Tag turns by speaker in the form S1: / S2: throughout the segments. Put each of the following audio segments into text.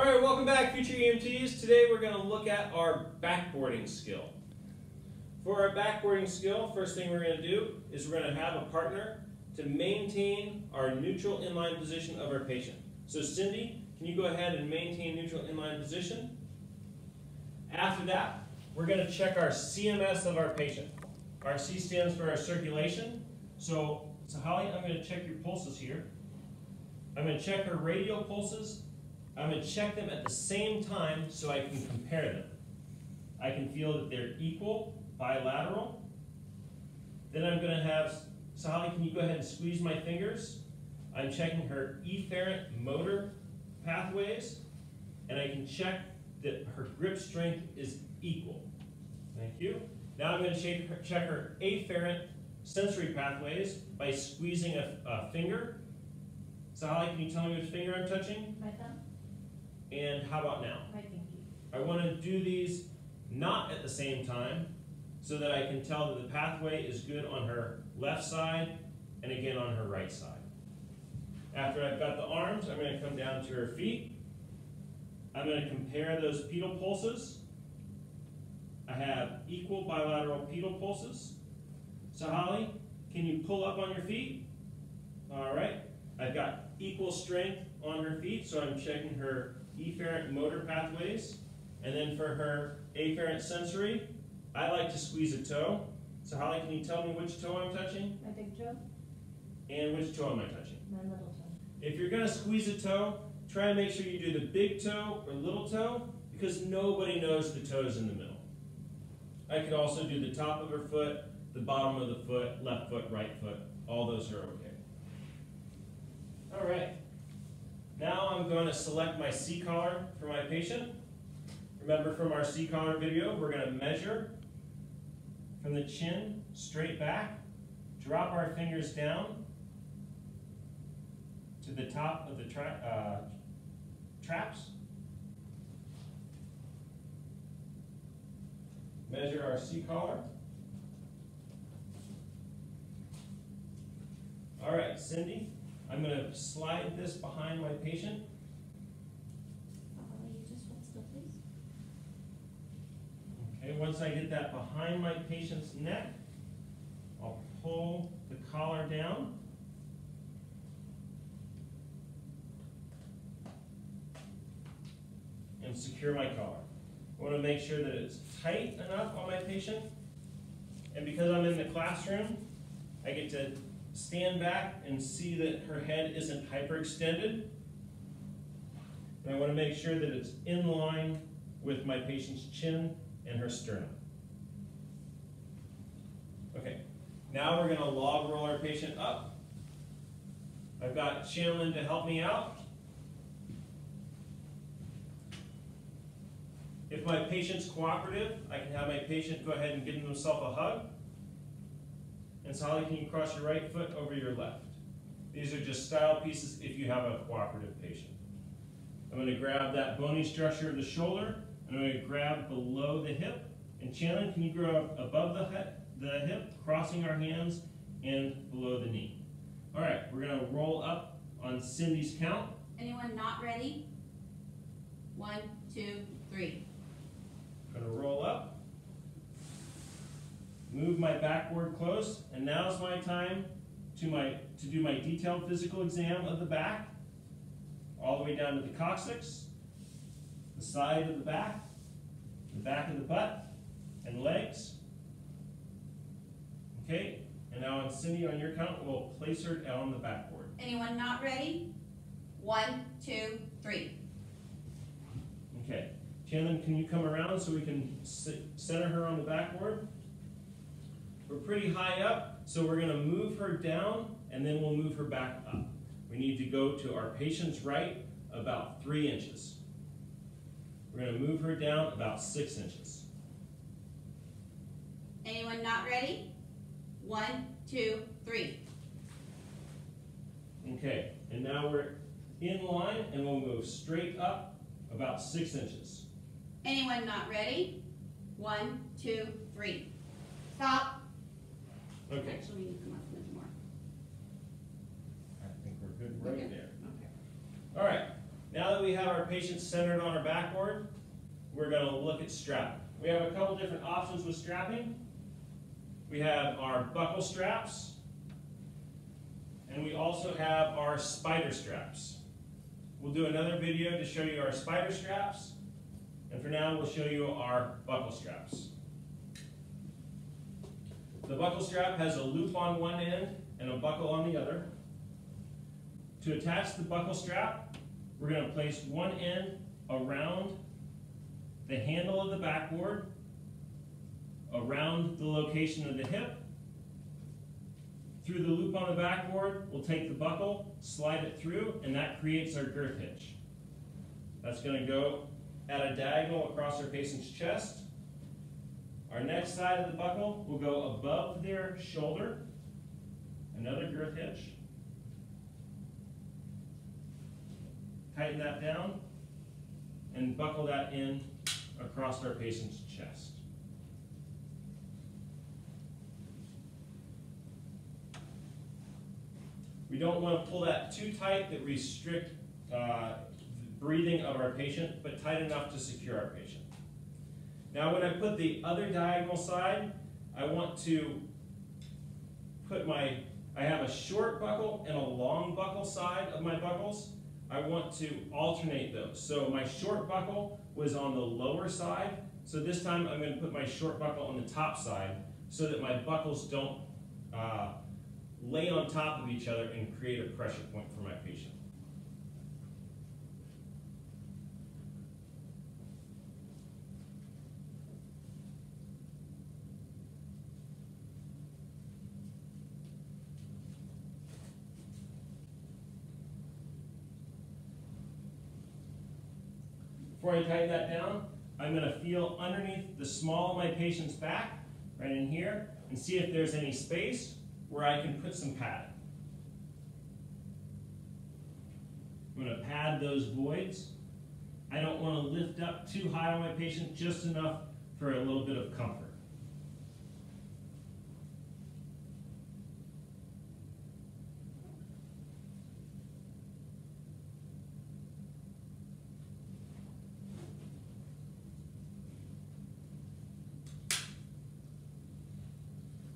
S1: All right, welcome back, future EMTs. Today we're going to look at our backboarding skill. For our backboarding skill, first thing we're going to do is we're going to have a partner to maintain our neutral inline position of our patient. So Cindy, can you go ahead and maintain neutral inline position? After that, we're going to check our CMS of our patient. Our C stands for our circulation. So, so Holly, I'm going to check your pulses here. I'm going to check her radial pulses. I'm going to check them at the same time so I can compare them. I can feel that they're equal, bilateral. Then I'm going to have, Holly, can you go ahead and squeeze my fingers? I'm checking her efferent motor pathways, and I can check that her grip strength is equal. Thank you. Now I'm going to check her, check her afferent sensory pathways by squeezing a, a finger. Holly, can you tell me which finger I'm touching?
S2: My thumb,
S1: And how about now?
S2: my pinky.
S1: I want to do these not at the same time so that I can tell that the pathway is good on her left side and again on her right side. After I've got the arms, I'm going to come down to her feet. I'm going to compare those pedal pulses. I have equal bilateral pedal pulses. So Holly, can you pull up on your feet? All right. I've got equal strength on her feet, so I'm checking her efferent motor pathways. And then for her afferent sensory, I like to squeeze a toe. So Holly, can you tell me which toe I'm touching?
S2: My big toe,
S1: And which toe am I touching?
S2: my little toe.
S1: If you're gonna squeeze a toe, try and make sure you do the big toe or little toe because nobody knows the toes in the middle. I could also do the top of her foot, the bottom of the foot, left foot, right foot. All those are okay. All right. Now I'm going to select my C-collar for my patient. Remember from our C-collar video, we're going to measure from the chin straight back, drop our fingers down, to the top of the tra uh, traps. Measure our C-collar. All right, Cindy, I'm going to slide this behind my patient.
S2: Holly, you just hold still, please.
S1: Okay, once I get that behind my patient's neck, I'll pull the collar down. And secure my collar. I want to make sure that it's tight enough on my patient. And because I'm in the classroom, I get to stand back and see that her head isn't hyperextended. And I want to make sure that it's in line with my patient's chin and her sternum. Okay, now we're going to log roll our patient up. I've got Shanlin to help me out. If my patient's cooperative, I can have my patient go ahead and give himself a hug. And Sally, can you cross your right foot over your left? These are just style pieces if you have a cooperative patient. I'm going to grab that bony structure of the shoulder, and I'm going to grab below the hip. And Shannon, can you grab above the hip, the hip, crossing our hands, and below the knee? All right, we're going to roll up on Cindy's count.
S3: Anyone not ready? One, two, three.
S1: I'm Going to roll up. Move my backboard close, and now is my time to my to do my detailed physical exam of the back, all the way down to the coccyx, the side of the back, the back of the butt, and legs. Okay, and now on Cindy, on your count, we'll place her on the backboard.
S3: Anyone not ready? One, two, three.
S1: Okay, Chandler, can you come around so we can sit, center her on the backboard? We're pretty high up, so we're gonna move her down and then we'll move her back up. We need to go to our patient's right about three inches. We're gonna move her down about six inches.
S3: Anyone not ready? One, two, three.
S1: Okay, and now we're in line and we'll move straight up about six inches.
S3: Anyone not ready? One, two, three. Stop.
S1: Okay,
S3: Actually, we need to come up a little more.
S1: I think we're good right
S3: Okay.
S1: there.
S3: Okay.
S1: All right, now that we we have our patient centered on our backboard, we're gonna look at strapping. We have a couple different options with strapping. We have our buckle straps, and we also have our spider straps. We'll do another video to show you our spider straps, and for now, we'll show you our buckle straps. The buckle strap has a loop on one end and a buckle on the other. To attach the buckle strap, we're going to place one end around the handle of the backboard, around the location of the hip. Through the loop on the backboard, we'll take the buckle, slide it through, and that creates our girth hitch. That's going to go at a diagonal across our patient's chest. Our next side of the buckle will go above their shoulder, another girth hitch. Tighten that down and buckle that in across our patient's chest. We don't want to pull that too tight that restrict uh, breathing of our patient, but tight enough to secure our patient. Now when I put the other diagonal side, I want to put my, I have a short buckle and a long buckle side of my buckles. I want to alternate those. So my short buckle was on the lower side. So this time I'm going to put my short buckle on the top side so that my buckles don't uh, lay on top of each other and create a pressure point for my patient. Before I tighten that down, I'm going to feel underneath the small of my patient's back, right in here, and see if there's any space where I can put some padding. I'm going to pad those voids. I don't want to lift up too high on my patient, just enough for a little bit of comfort.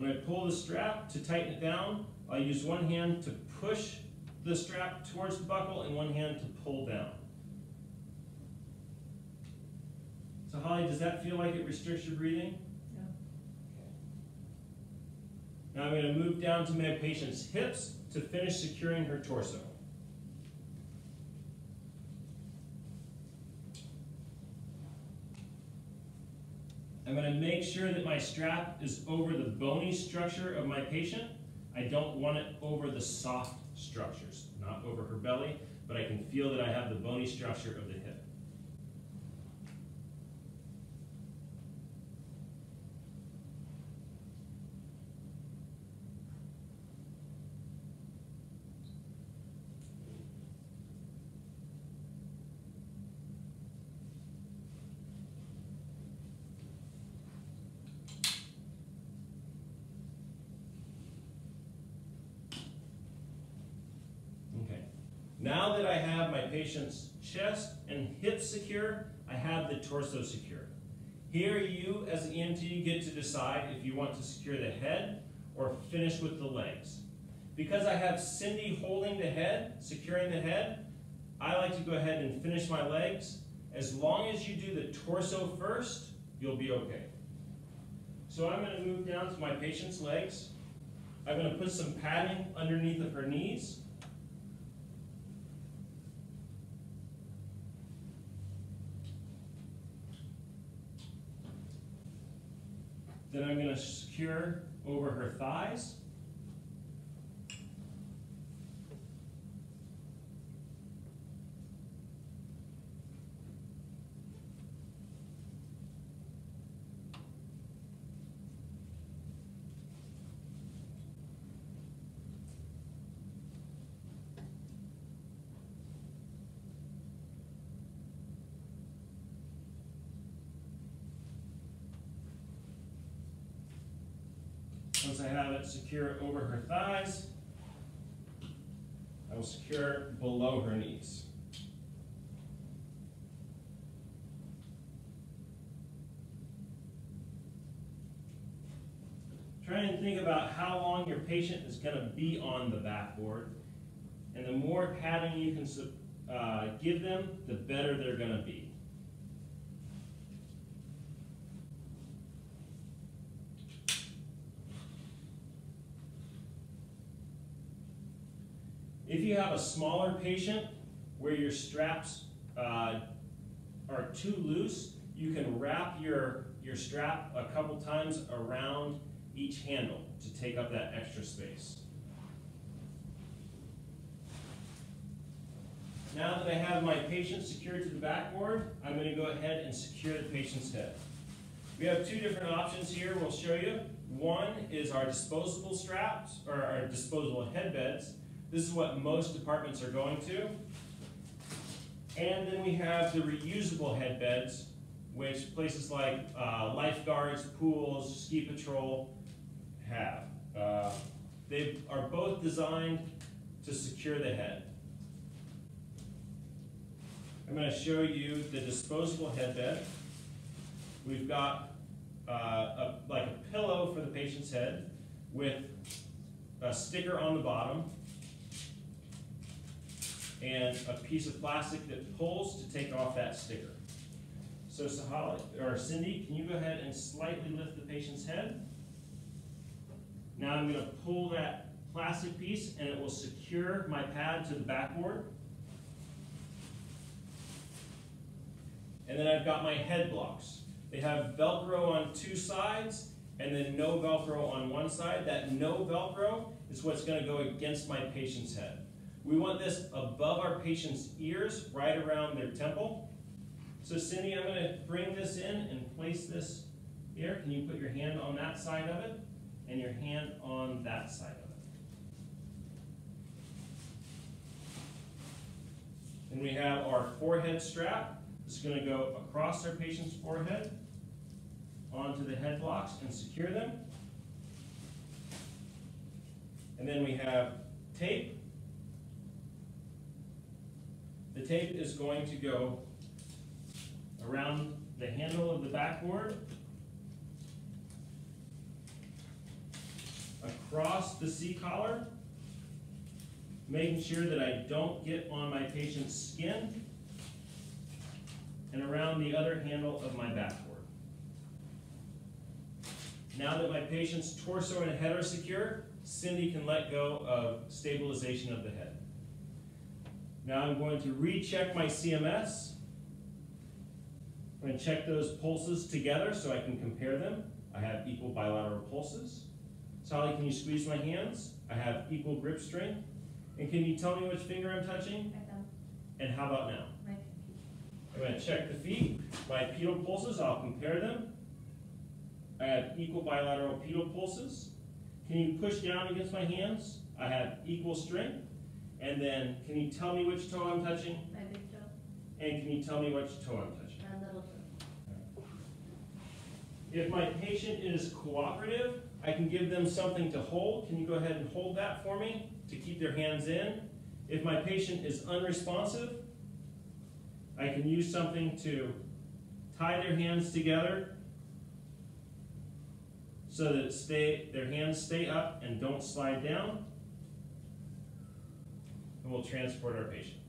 S1: When I pull the strap to tighten it down, I'll use one hand to push the strap towards the buckle and one hand to pull down. So Holly, does that feel like it restricts your breathing?
S2: Yeah. Okay.
S1: Now I'm going to move down to my patient's hips to finish securing her torso. Going to make sure that my strap is over the bony structure of my patient. I don't want it over the soft structures, not over her belly, but I can feel that I have the bony structure of the hip. Okay. Now that I have my patient's chest and hips secure, I have the torso secure. Here you, as an EMT, get to decide if you want to secure the head or finish with the legs. Because I have Cindy holding the head, securing the head, I like to go ahead and finish my legs. As long as you do the torso first, you'll be okay. So I'm going to move down to my patient's legs. I'm going to put some padding underneath of her knees. Then I'm going to secure over her thighs. Once I have it secure over her thighs, I will secure below her knees. Try and think about how long your patient is going to be on the backboard. And the more padding you can uh, give them, the better they're going to be. You have a smaller patient where your straps uh, are too loose, you can wrap your, your strap a couple times around each handle to take up that extra space. Now that I have my patient secured to the backboard, I'm going to go ahead and secure the patient's head. We have two different options here we'll show you. One is our disposable straps, or our disposable head beds. This is what most departments are going to. And then we have the reusable head beds, which places like uh, lifeguards, pools, ski patrol have. Uh, they are both designed to secure the head. I'm going to show you the disposable head bed. We've got uh, a, like a pillow for the patient's head with a sticker on the bottom and a piece of plastic that pulls to take off that sticker. So Sahali, or Cindy, can you go ahead and slightly lift the patient's head? Now I'm going to pull that plastic piece and it will secure my pad to the backboard. And then I've got my head blocks. They have Velcro on two sides and then no Velcro on one side. That no Velcro is what's going to go against my patient's head. We want this above our patient's ears, right around their temple. So Cindy, I'm going to bring this in and place this here. Can you put your hand on that side of it and your hand on that side of it? And we have our forehead strap. It's going to go across our patient's forehead onto the head blocks and secure them. And then we have tape. The tape is going to go around the handle of the backboard, across the C-collar, making sure that I don't get on my patient's skin, and around the other handle of my backboard. Now that my patient's torso and head are secure, Cindy can let go of stabilization of the head. Now I'm going to recheck my CMS. I'm going to check those pulses together so I can compare them. I have equal bilateral pulses. Sally, can you squeeze my hands? I have equal grip strength. And can you tell me which finger I'm touching? And how about now? I'm going to check the feet. My pedal pulses, I'll compare them. I have equal bilateral pedal pulses. Can you push down against my hands? I have equal strength. And then, can you tell me which toe I'm touching?
S3: My big toe,
S1: And can you tell me which toe I'm touching?
S3: my little toe.
S1: If my patient is cooperative, I can give them something to hold. Can you go ahead and hold that for me to keep their hands in? If my patient is unresponsive, I can use something to tie their hands together so that stay, their hands stay up and don't slide down. And we'll transport our patient.